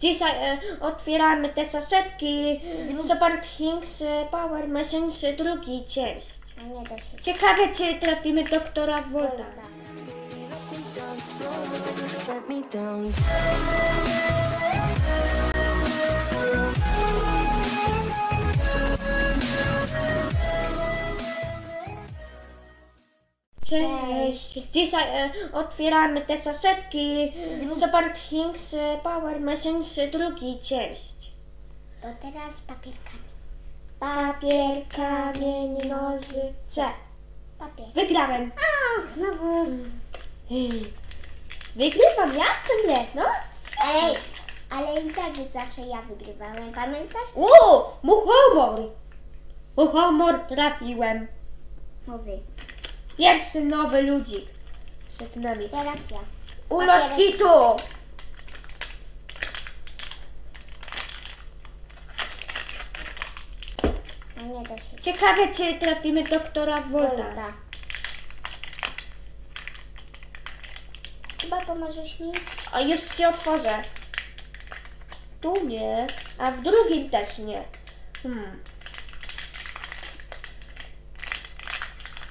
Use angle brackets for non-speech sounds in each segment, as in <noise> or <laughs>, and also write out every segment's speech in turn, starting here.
Dzisiaj e, otwieramy te saszetki Support Things e, Power Machines e, drugi część. Nie da się. Ciekawe, czy trafimy doktora Volta. let me down. Cześć! Dzisiaj e, otwieramy te saszetki Support Things e, Power Machines e, drugi część. To teraz papierkami. Papier, kamień, nożyce. Papier. Wygrałem. Ach, znowu. <gasps> Wygrywam ja ciągle, no? Ej, ale i tak zawsze ja wygrywałem. Pamiętasz? Uuu, muchomor! Muchomor trafiłem. Mówi. Pierwszy nowy ludzik przed nami. Teraz ja. Ulotki tu! No nie da się. Ciekawe, czy trafimy doktora Volta. Volta. Chyba pomożesz mi? A już się otworzę. Tu nie, a w drugim też nie. Hmm.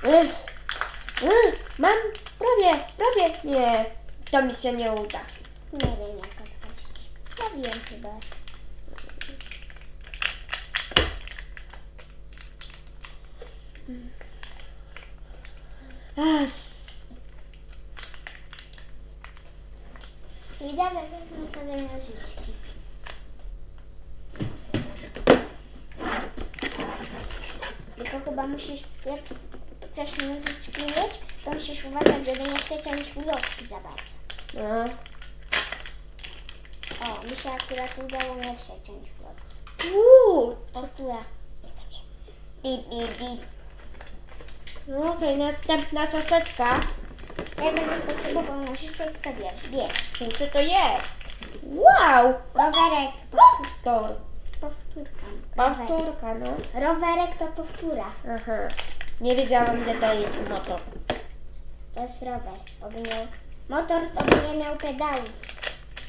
Ech. Mam prawie, prawie. Nie, to mi się nie uda. Nie wiem jak otworzyć. Ja wiem chyba. As. I dawaj wezmę sobie nożyczki. Tylko chyba musisz, jak chcesz nożyczki mieć, to musisz uważać, żeby nie przeciąć ulotki za bardzo. No. O, mi się akurat udało nie przeciąć ulotki. Uuu, Powtóra. Bip, bip, bip. no okej, następna saseczka. Jak będziesz potrzebował nożyczek, to bierz, bierz. Czy to jest? Wow! Rowerek, powtórka. Powtórka, no. Rowerek to powtóra. Aha. Nie wiedziałam, że to jest motor. To jest rower. Miał... Motor to by nie miał pedałów.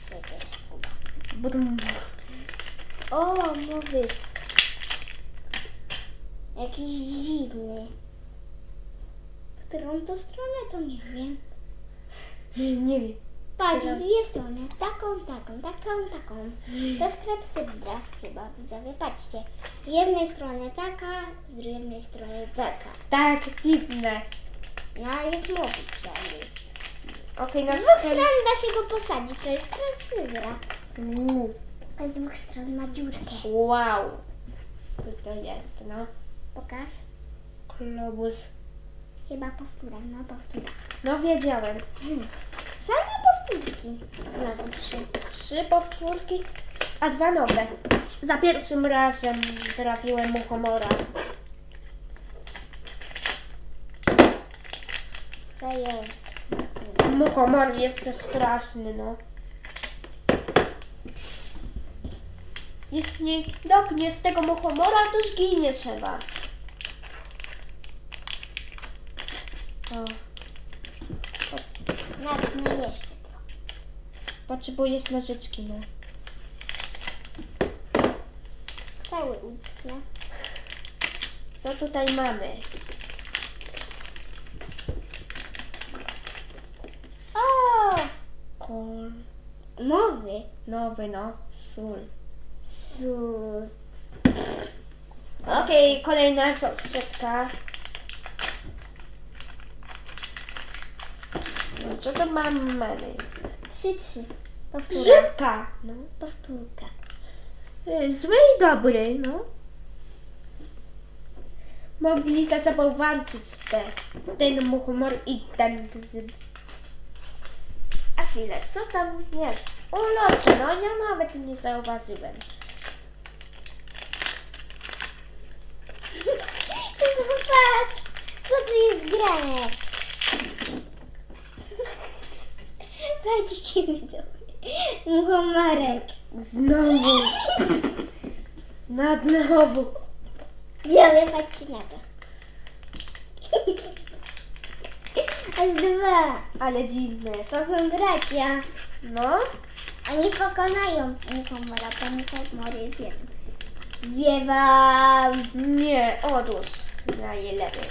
Przecież. Brum. O, mówi. Jakiś dziwny. W którą to stronę to nie wiem. Nie, nie wiem. Patrz, Która? dwie strony. Taką, taką, taką, taką. To jest klepsydra chyba, widzowie. Patrzcie. Z jednej strony taka, z drugiej strony taka. Tak, dziwne. No jest mówi przynajmniej. Okej, Z dwóch stron da się go posadzić. To jest klepsydra. Uuu, A z dwóch stron ma dziurkę. Wow. Co to jest, no? Pokaż. Globus. Chyba powtóra, no powtóra. No wiedziałem. Same powtórki. Trzy. Trzy powtórki, a dwa nowe. Za pierwszym razem trafiłem mu komora. Co jest? Muchomor jest to straszny, no. Jeśli nie dognie z tego muchomora, to zginiesz chyba. O, Nawet nie jeszcze trochę. Potrzebujesz nożyczki, no. Cały utnie. Co tutaj mamy? O! Kol. Nowy. Nowy, no. Sól. Sól. Okej, kolejna soszetka. No, co to mam, mamy? Trzy, trzy. Powtóra. Grzybka. No. Powtórka. Y, Zły i dobry, no. Mogli ze sobą walczyć te, ten muchomor i ten grzyb. A chwilę, co tam jest? O locie, no ja nawet nie zauważyłem. Patrz! Co tu jest grane? Patrzcie widzowie. Muchomarek. Znowu. Na znowu. Widzowie, patrzcie na to. Aż dwa. Ale dziwne. To są bracia. No, Oni pokonają muchomora, bo muchomor jest jeden. Zwiewam. Nie, odłóż najlepiej.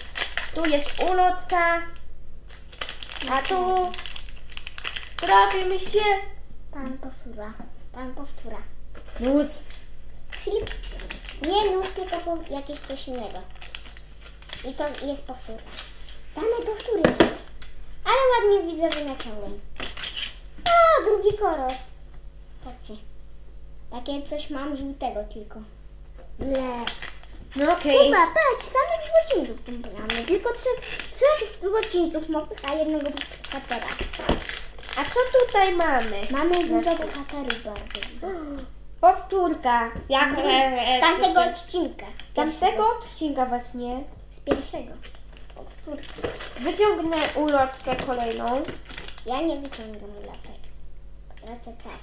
Tu jest ulotka, a tu trafimy się. Pan powtóra. Pan powtóra. Mus. Czyli nie nóż, tylko po- jakieś coś innego. I to jest powtórka. Same powtóry. Ale ładnie widzę, że naciąłem. O, drugi kolor. Patrzcie. Takie coś mam żółtego tylko. Ble. No okej. Kuba, patrz, samych złocińców tu mamy. Tylko trzech, trzech złocińców mowych, a jednego bohatera. A co tutaj mamy? Mamy dużo bohaterów bardzo dużo. <gasps> Powtórka. Jak e, Z tamtego e, odcinka. Z tamtego odcinka właśnie. Z pierwszego. Powtórka. Wyciągnę ulotkę kolejną. Ja nie wyciągam latek. Tracę czas.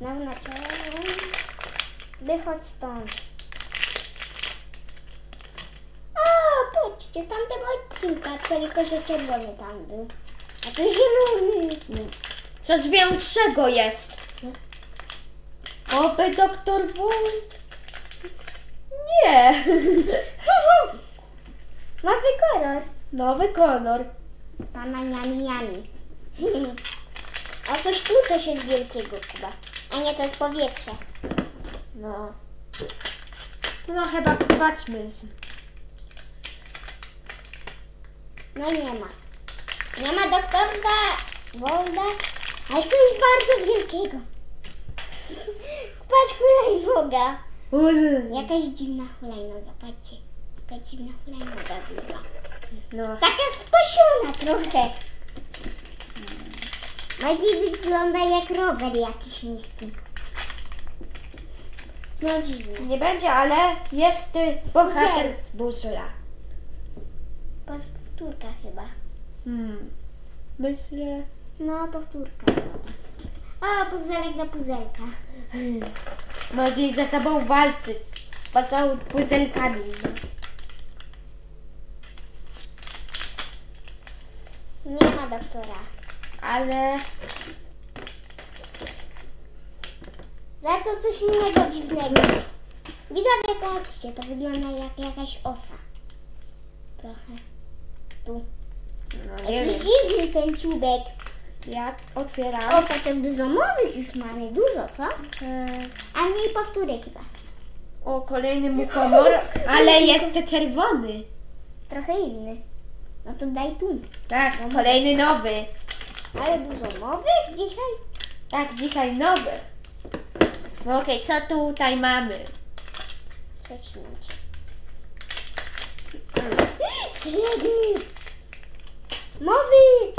Znowu na czele. Wychodź stąd. O, patrzcie, z tamtego odcinka, tylko że czerwony tam był. A tu zielony. Coś większego jest. Oby doktor Wół. Nie. <laughs> Nowy kolor. Nowy kolor. Pana niami niami. <laughs> A coś tu też jest wielkiego chyba. A nie, to jest powietrze. No. No chyba patrzmy. No nie ma. Nie ma doktorka Wolda, ale coś bardzo wielkiego. Patrz, hulajnoga. Ul. Jakaś dziwna hulajnoga, patrzcie. Jaka dziwna hulajnoga była. No. Taka spasiona trochę. Bardziej wygląda jak rower jakiś niski. No dziwne. Nie będzie, ale jest y, bohater z Buzla. Powtórka chyba. Hmm. Myślę. No, powtórka. O, puzelek do puzelka. Mogli ze sobą walczyć. Są puzelkami. Nie ma doktora. Ale Za to coś innego dziwnego. Widzowie, patrzcie, to wygląda jak jakaś osa. Trochę. Tu. No, nie wiem. dziwny ten czubek. Ja O, otwieram. patrz, jak dużo mowych już mamy. Dużo, co? E, A mniej powtórek chyba. O, kolejny muchomor, ale <laughs> jest czerwony. Trochę inny. No to daj tu. Tak, kolejny nowy. Ale dużo mowych dzisiaj? Tak, dzisiaj nowy. No okej, co tutaj mamy? Przecinać. Srebrny! Mowy!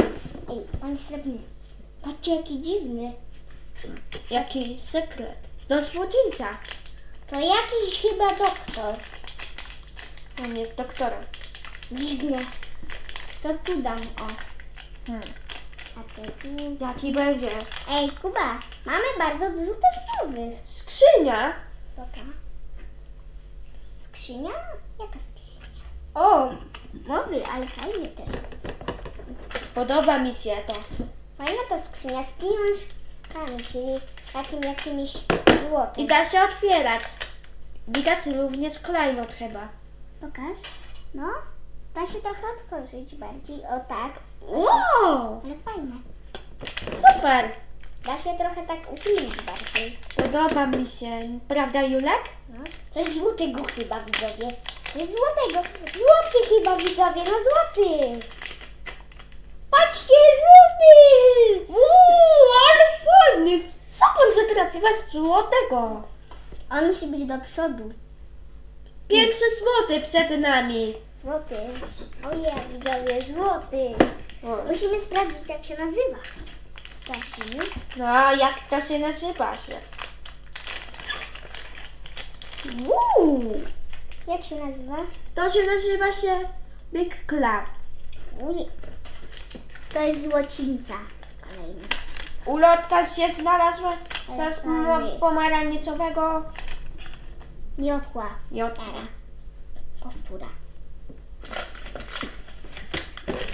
Ej, pan srebrny. Patrzcie, jaki dziwny. Jaki sekret? Do złodzińca. To jakiś chyba doktor. On jest doktorem. Dziwnie. To tu dam, o. Hmm. A to tu. Jaki będzie? Ej, Kuba, mamy bardzo dużo też nowych. Skrzynia. Dobra. Skrzynia? Jaka skrzynia? O, Mowy, ale fajnie też. Podoba mi się to. Fajna ta skrzynia z pieniążkami, czyli takim jakimiś I złotym. da się otwierać. Widać również klejnot chyba. Pokaż. No, da się trochę otworzyć bardziej. O tak. Wow, Ale fajne. super. Da się trochę tak uchylić bardziej. Podoba mi się. Prawda, Julek? No. Coś złotego chyba widzowie. Złotego. Złoty chyba widzowie, no złoty. Patrzcie, złoty! Uuu, ale fajny. Skąd że trafiłaś złotego? On musi być do przodu. Pierwszy złoty przed nami. Złoty. Ojej, widzowie, złoty. Musimy sprawdzić, jak się nazywa. Sprawdzimy. No, jak to się nazywa się? Uuu, Jak się nazywa? to się nazywa się Big Club. Uj. To jest złocińca. Kolejny. Ulotka się znalazła z Fajny. pomarańczowego Miotła. Stara. Powtóra.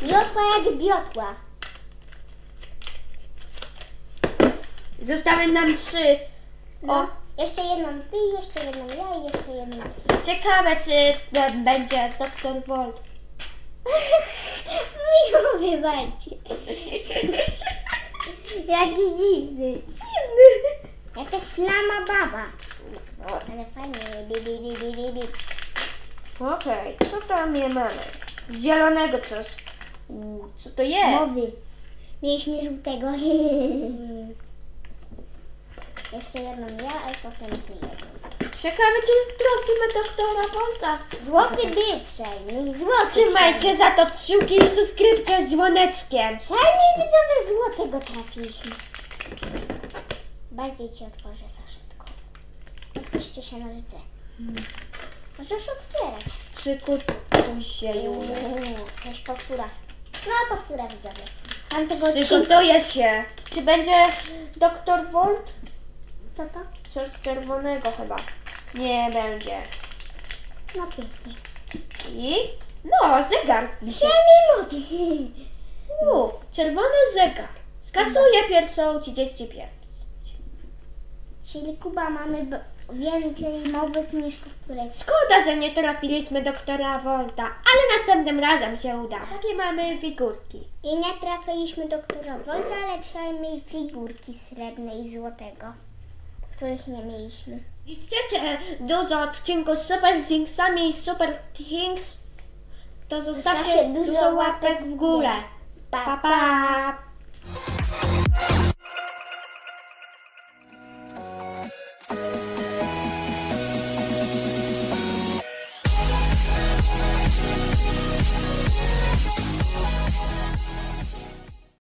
Miotła jak biotła. Zostały nam trzy. No. O, Jeszcze jedną ty, jeszcze jedną ja i jeszcze jedną ty. ciekawe czy będzie doktor Volt. Miło wybajcie. Jaki dziwny. Dziwny. Jakaś lama baba. Ale fajnie. Bi, bi, bi, bi, bi, bi. Okej, co tam je mamy? Z zielonego coś. Co to jest? Mowy. Mieliśmy żółtego. <laughs> Jeszcze jedną ja, a potem ty. Ciekawe czy trafimy doktora Volta. Złoty był przejmij, złoty Trzymajcie za to kciuki i subskrypcję z dzwoneczkiem. Przynajmniej widzowie złotego trafiliśmy. Bardziej ci otworzę saszetką. Otwórzcie się nożyce. Możesz otwierać. Przykutuj się. Uuu, Też powtóra. No, powtóra widzowie. Z tamtego. Przygotuję się. Czy będzie doktor Volt? Co to? Coś czerwonego chyba. Nie będzie. No pięknie. I? No, zegar mi się. Przejmij mówi. U, czerwony zegar. Skasuję pierwszą 35. Czyli Kuba mamy b- więcej mowych niż powtórek. Szkoda, że nie trafiliśmy doktora Volta, ale następnym razem się uda. Takie mamy figurki. I nie trafiliśmy doktora Volta, ale przynajmniej figurki srebrne i złotego, których nie mieliśmy. Chcecie dużo odcinków Super Thingsami i Super Things, to zostawcie, dużo łapek w górę. Pa, Pa, pa!